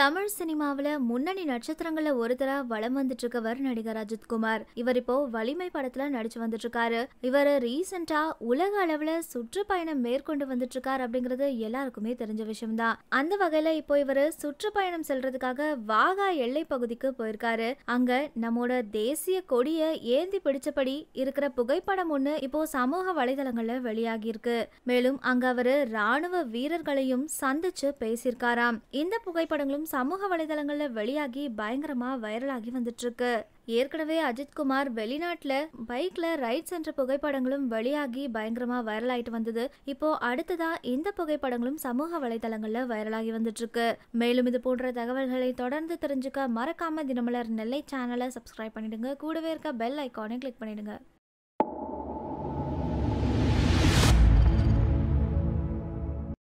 தமிழ் சினிமாவில் முன்னணி நட்சத்திரங்களில் ஒருத்தரா வலம் வந்துட்டு இருக்கவர் நடிகர் அஜித்குமார். இவர் இப்போ வலிமை படத்துல நடிச்சு வந்துட்டு இருக்காரு இவர் ரீசெண்டா உலக அளவுல சுற்றுப்பயணம் மேற்கொண்டு வந்துட்டு இருக்காரு அப்படிங்கிறது எல்லாருக்குமே தெரிஞ்ச விஷயம்தான். அந்த வகையில இப்போ இவர் சுற்றுப்பயணம் செல்றதுக்காக வாகா எல்லை பகுதிக்கு போயிருக்காரு. அங்க நம்மோட தேசிய கொடியை ஏந்தி பிடிச்சபடி இருக்கிற புகைப்படம் ஒண்ணு இப்போ சமூக வலைதளங்கள்ல வெளியாகி இருக்கு மேலும் அங்க அவரு ராணுவ வீரர்களையும் சந்திச்சு பேசியிருக்காராம். இந்த புகைப்படங்களும் சமூக வலைதளங்கள்ல வெளியாகி பயங்கரமா வைரலாகி வந்துட்டு இருக்கு ஏற்கனவே அஜித்குமார் வெளிநாட்டுல பைக்ல ரைட் சென்ற புகைப்படங்களும் வெளியாகி பயங்கரமா வைரல் ஆயிட்டு வந்தது. இப்போ அடுத்ததா இந்த புகைப்படங்களும் சமூக வலைதளங்கள்ல வைரலாகி வந்துட்டு இருக்கு மேலும் இது போன்ற தகவல்களை தொடர்ந்து தெரிஞ்சுக்க மறக்காம தினமலர் நெல்லை சேனலை சப்ஸ்கிரைப் பண்ணிடுங்க. கூடவே இருக்க பெல் ஐக்கானை கிளிக் பண்ணிடுங்க.